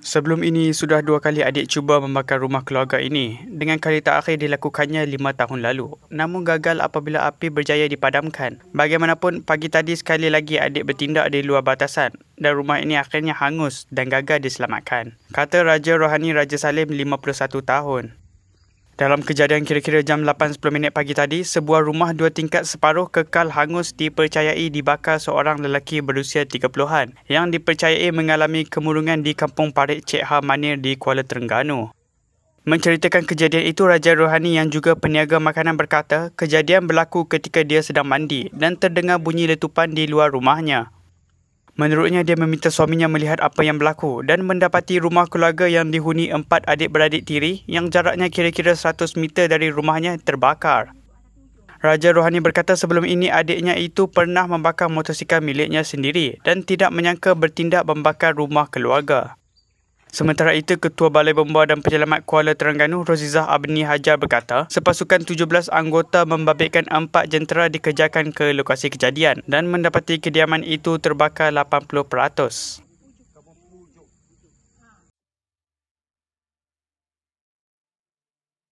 Sebelum ini, sudah dua kali adik cuba membakar rumah keluarga ini. Dengan kali terakhir dilakukannya lima tahun lalu. Namun gagal apabila api berjaya dipadamkan. Bagaimanapun, pagi tadi sekali lagi adik bertindak di luar batasan. Dan rumah ini akhirnya hangus dan gagal diselamatkan. Kata Raja Rohani Raja Salim 51 tahun. Dalam kejadian kira-kira jam 8.10 minit pagi tadi, sebuah rumah dua tingkat separuh kekal hangus dipercayai dibakar seorang lelaki berusia 30-an yang dipercayai mengalami kemurungan di kampung Parit Cik Ha Manir di Kuala Terengganu. Menceritakan kejadian itu, Raja Rohani yang juga peniaga makanan berkata kejadian berlaku ketika dia sedang mandi dan terdengar bunyi letupan di luar rumahnya. Menurutnya, dia meminta suaminya melihat apa yang berlaku dan mendapati rumah keluarga yang dihuni empat adik-beradik tiri yang jaraknya kira-kira 100 meter dari rumahnya terbakar. Raja Rohani berkata sebelum ini adiknya itu pernah membakar motosikal miliknya sendiri dan tidak menyangka bertindak membakar rumah keluarga. Sementara itu, Ketua Balai Bomba dan Penyelamat Kuala Terengganu, Rozizah Abni Hajar berkata, sepasukan 17 anggota membabitkan empat jentera dikejarkan ke lokasi kejadian dan mendapati kediaman itu terbakar 80%.